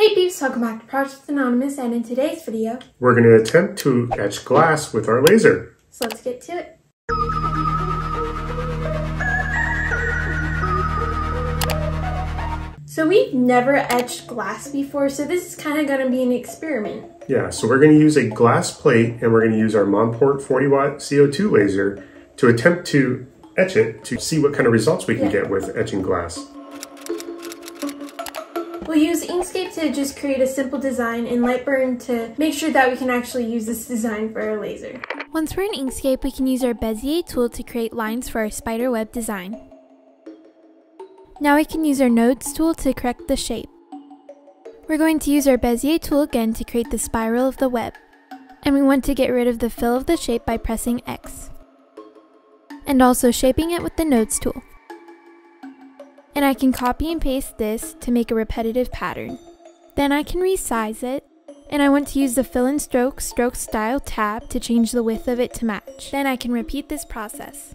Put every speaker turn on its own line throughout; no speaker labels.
Hey peeps, welcome back to Project Anonymous and in today's video,
We're going to attempt to etch glass with our laser.
so let's get to it. So we've never etched glass before, so this is kind of going to be an experiment.
Yeah, so we're going to use a glass plate and we're going to use our Monport 40 watt CO2 laser to attempt to etch it to see what kind of results we can
Yeah.
get with etching glass.
We'll use Inkscape to just create a simple design and Lightburn to make sure that we can actually use this design for our laser.
Once we're in Inkscape, we can use our Bezier tool to create lines for our spider web design. Now we can use our nodes tool to correct the shape. We're going to use our Bezier tool again to create the spiral of the web. And we want to get rid of the fill of the shape by pressing X. And also shaping it with the nodes tool. And I can copy and paste this to make a repetitive pattern. Then I can resize it and I want to use the fill and stroke stroke style tab to change the width of it to match. Then I can repeat this process.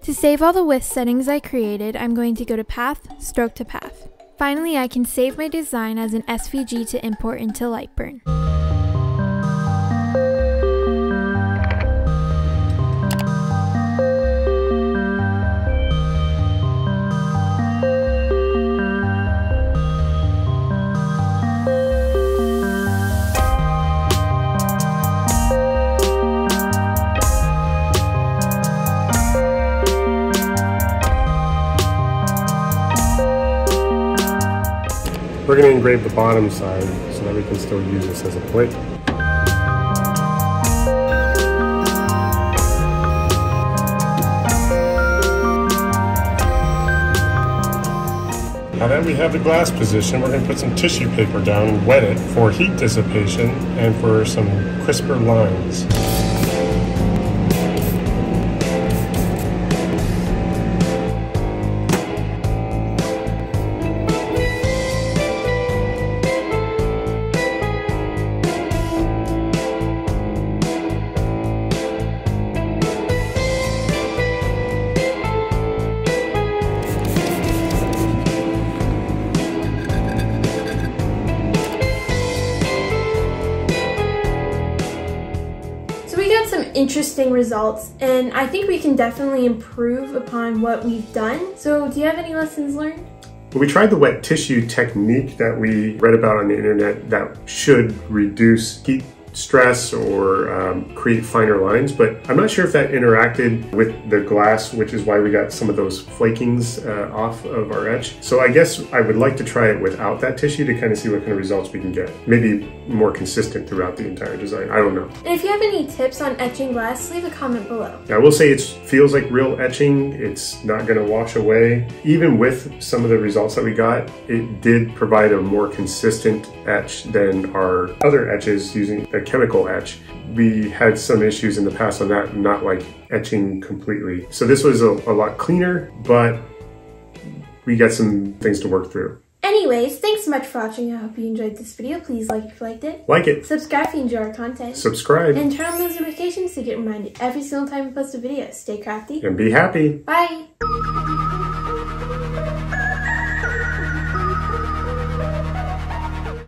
To save all the width settings I created, I'm going to go to Path, Stroke to Path. Finally, I can save my design as an SVG to import into Lightburn.
We're going to engrave the bottom side so that we can still use this as a plate. Now that we have the glass position, we're going to put some tissue paper down and wet it for heat dissipation and for some crisper lines.
Some interesting results and I think we can definitely improve upon what we've done. So do you have any lessons learned?
Well, we tried the wet tissue technique that we read about on the internet that should reduce heat stress or um, create finer lines, but I'm not sure if that interacted with the glass, which is why we got some of those flakings uh, off of our etch. So I guess I would like to try it without that tissue to kind of see what kind of results we can get. Maybe more consistent throughout the entire design. I don't know.
And if you have any tips on etching glass, leave a comment below.
I will say it feels like real etching. It's not going to wash away. Even with some of the results that we got, it did provide a more consistent etch than our other etches using a chemical etch. We had some issues in the past on that, not like etching completely. So this was a, a lot cleaner, but we got some things to work through.
Anyways, thanks so much for watching. I hope you enjoyed this video. Please like if you liked it.
Like it,
Subscribe if you enjoy our content.
subscribe,
And turn on those notifications to get reminded every single time we post a video. Stay crafty.
and be happy.
Bye!